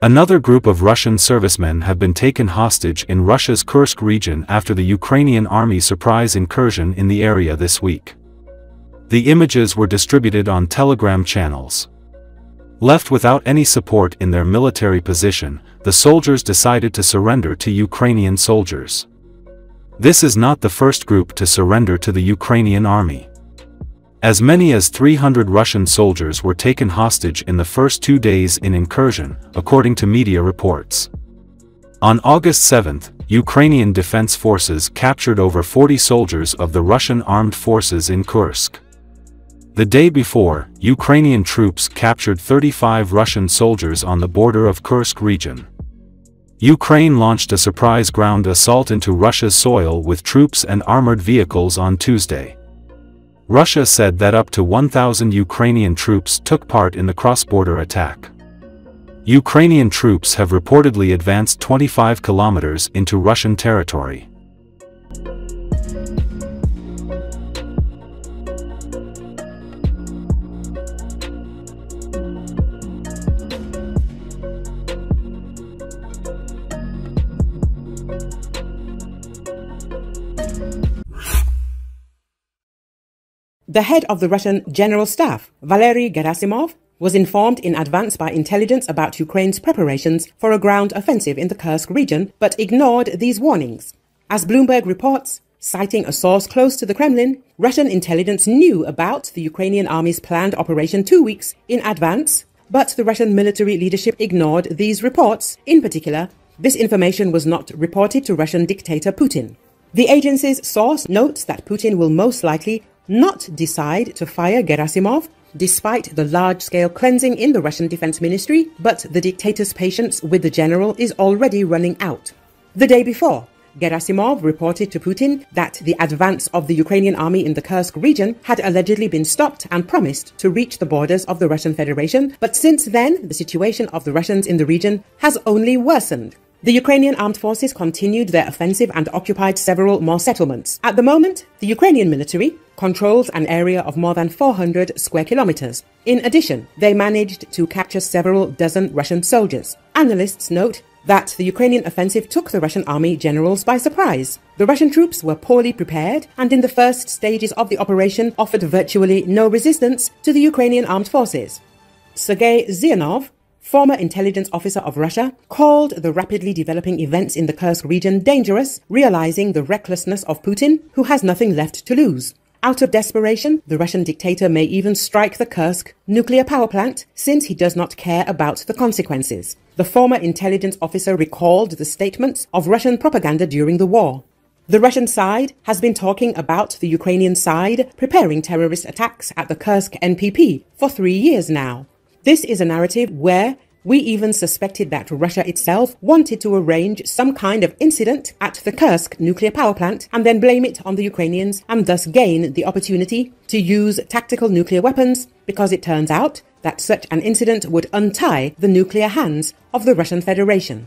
Another group of Russian servicemen have been taken hostage in Russia's Kursk region after the Ukrainian army surprise incursion in the area this week. The images were distributed on Telegram channels. Left without any support in their military position, the soldiers decided to surrender to Ukrainian soldiers. This is not the first group to surrender to the Ukrainian army. As many as 300 Russian soldiers were taken hostage in the first two days in incursion, according to media reports. On August 7, Ukrainian defense forces captured over 40 soldiers of the Russian armed forces in Kursk. The day before, Ukrainian troops captured 35 Russian soldiers on the border of Kursk region. Ukraine launched a surprise ground assault into Russia's soil with troops and armored vehicles on Tuesday. Russia said that up to 1,000 Ukrainian troops took part in the cross-border attack. Ukrainian troops have reportedly advanced 25 kilometers into Russian territory. The head of the Russian General Staff, Valery Gerasimov, was informed in advance by intelligence about Ukraine's preparations for a ground offensive in the Kursk region, but ignored these warnings. As Bloomberg reports, citing a source close to the Kremlin, Russian intelligence knew about the Ukrainian army's planned operation two weeks in advance, but the Russian military leadership ignored these reports. In particular, this information was not reported to Russian dictator Putin. The agency's source notes that Putin will most likely not decide to fire Gerasimov despite the large-scale cleansing in the Russian Defense Ministry, but the dictator's patience with the general is already running out. The day before, Gerasimov reported to Putin that the advance of the Ukrainian army in the Kursk region had allegedly been stopped and promised to reach the borders of the Russian Federation, but since then, the situation of the Russians in the region has only worsened. The Ukrainian armed forces continued their offensive and occupied several more settlements. At the moment, the Ukrainian military controls an area of more than 400 square kilometers. In addition, they managed to capture several dozen Russian soldiers. Analysts note that the Ukrainian offensive took the Russian army generals by surprise. The Russian troops were poorly prepared and in the first stages of the operation offered virtually no resistance to the Ukrainian armed forces. Sergei Zhirnov, former intelligence officer of Russia, called the rapidly developing events in the Kursk region dangerous, realizing the recklessness of Putin, who has nothing left to lose. Out of desperation, the Russian dictator may even strike the Kursk nuclear power plant since he does not care about the consequences. The former intelligence officer recalled the statements of Russian propaganda during the war. The Russian side has been talking about the Ukrainian side preparing terrorist attacks at the Kursk NPP for three years now. This is a narrative where we even suspected that Russia itself wanted to arrange some kind of incident at the Kursk nuclear power plant and then blame it on the Ukrainians and thus gain the opportunity to use tactical nuclear weapons because it turns out that such an incident would untie the nuclear hands of the Russian Federation.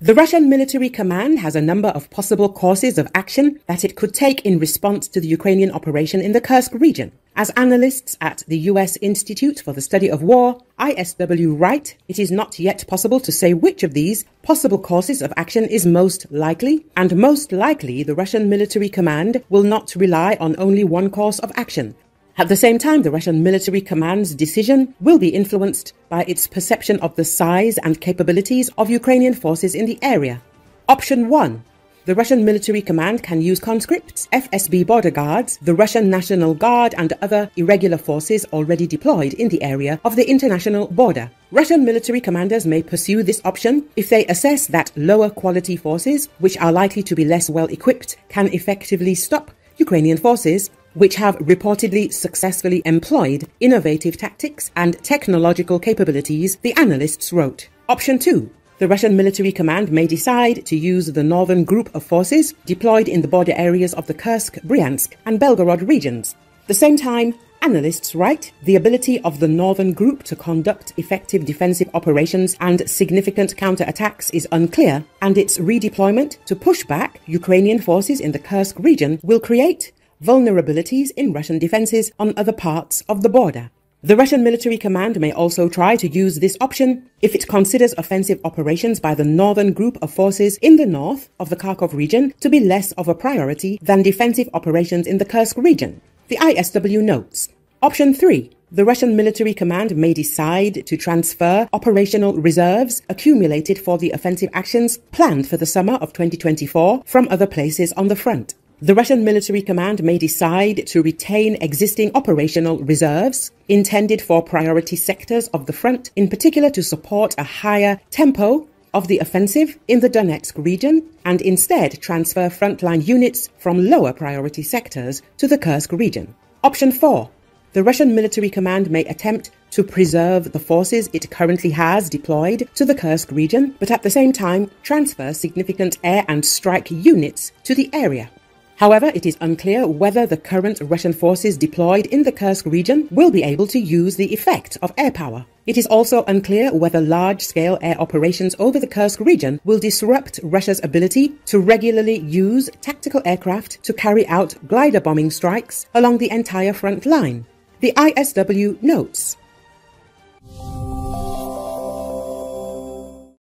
The Russian military command has a number of possible courses of action that it could take in response to the Ukrainian operation in the Kursk region. As analysts at the US Institute for the Study of War, ISW write, it is not yet possible to say which of these possible courses of action is most likely, and most likely the Russian military command will not rely on only one course of action, at the same time, the Russian military command's decision will be influenced by its perception of the size and capabilities of Ukrainian forces in the area. Option 1. The Russian military command can use conscripts, FSB border guards, the Russian National Guard, and other irregular forces already deployed in the area of the international border. Russian military commanders may pursue this option if they assess that lower quality forces, which are likely to be less well equipped, can effectively stop Ukrainian forces which have reportedly successfully employed innovative tactics and technological capabilities, the analysts wrote. Option 2. The Russian military command may decide to use the northern group of forces deployed in the border areas of the Kursk, Bryansk, and Belgorod regions. The same time, Analysts write the ability of the Northern Group to conduct effective defensive operations and significant counterattacks is unclear, and its redeployment to push back Ukrainian forces in the Kursk region will create vulnerabilities in Russian defenses on other parts of the border. The Russian military command may also try to use this option if it considers offensive operations by the northern group of forces in the north of the Kharkov region to be less of a priority than defensive operations in the Kursk region. The ISW notes. Option 3. The Russian military command may decide to transfer operational reserves accumulated for the offensive actions planned for the summer of 2024 from other places on the front. The Russian military command may decide to retain existing operational reserves intended for priority sectors of the front, in particular to support a higher tempo of the offensive in the Donetsk region, and instead transfer frontline units from lower priority sectors to the Kursk region. Option 4. The Russian military command may attempt to preserve the forces it currently has deployed to the Kursk region, but at the same time transfer significant air and strike units to the area. However, it is unclear whether the current Russian forces deployed in the Kursk region will be able to use the effect of air power. It is also unclear whether large-scale air operations over the Kursk region will disrupt Russia's ability to regularly use tactical aircraft to carry out glider bombing strikes along the entire front line. The ISW notes